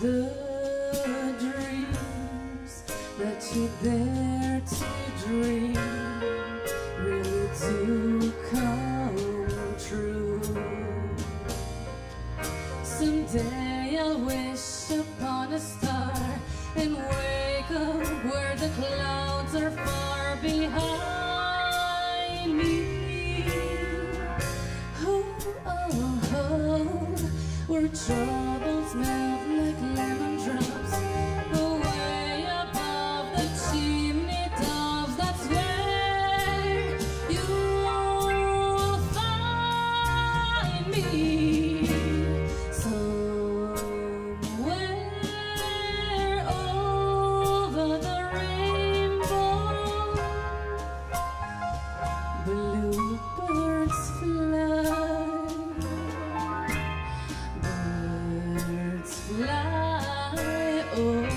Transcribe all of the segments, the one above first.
the dreams that you dare to dream really do come true. Someday I'll wish upon a star and wake up where the clouds are far behind me. Oh, oh, oh, where troubles melt fly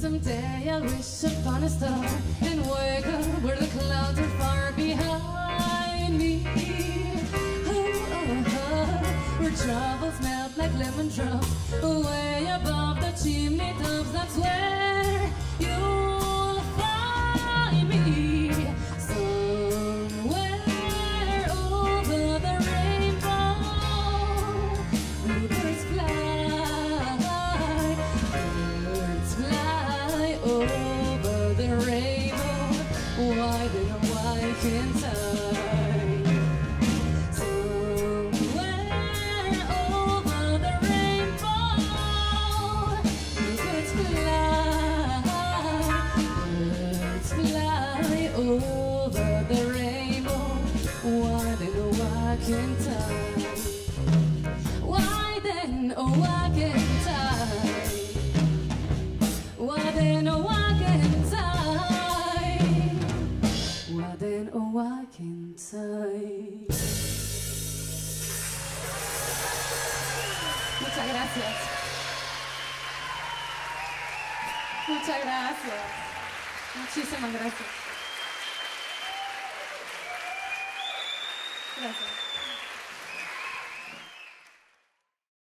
Someday I'll wish upon a star Can't I? Why then, oh why can't I? Why then, oh why can't I? Muchas gracias. Muchas gracias. Muchísimas gracias. Gracias.